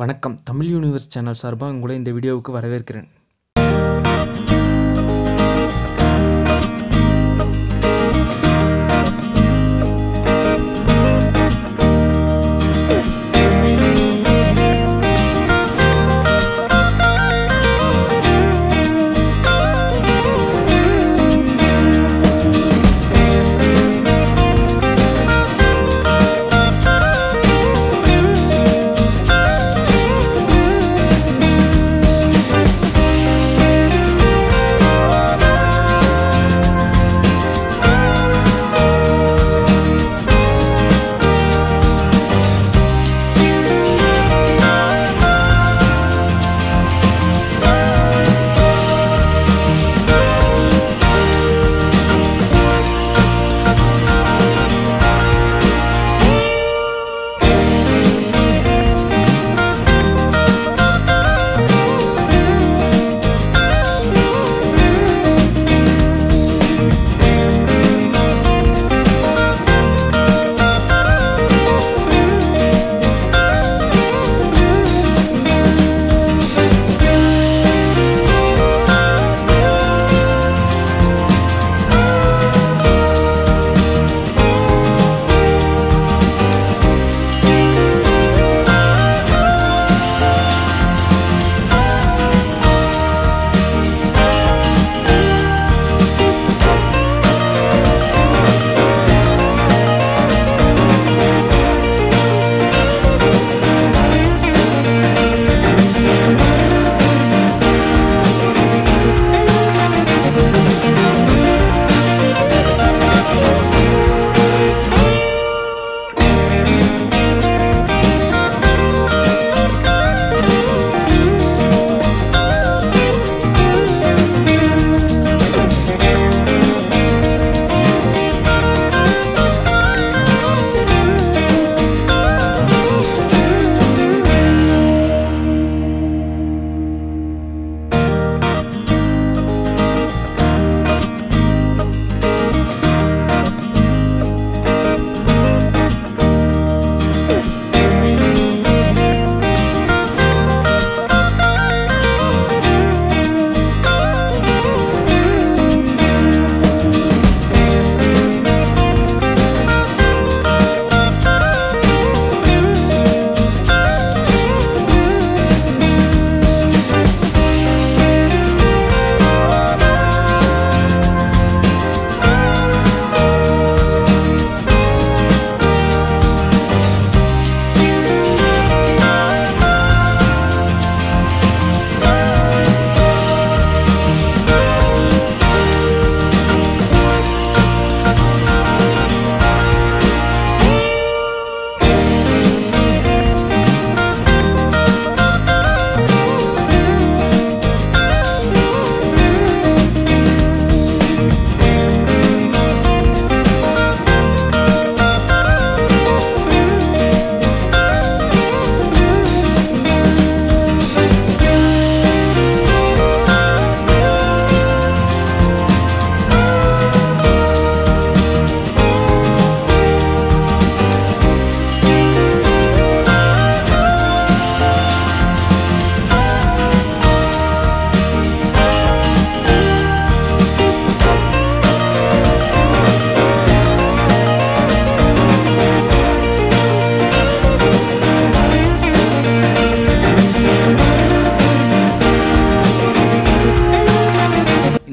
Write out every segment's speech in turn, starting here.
வணக்கம். Tamil universe channel சார்பாக உங்களை இந்த வீடியோவுக்கு வரவேற்கிறேன்.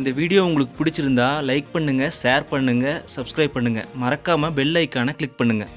இந்த வீடியோ உங்களுக்கு பிடிச்சிருந்தா லைக் பண்ணுங்கள் ஷேர் பண்ணுங்கள் சப்ஸ்கிரைப் பண்ணுங்கள் மறக்காமல் பெல் ஐக்கானை கிளிக் பண்ணுங்கள்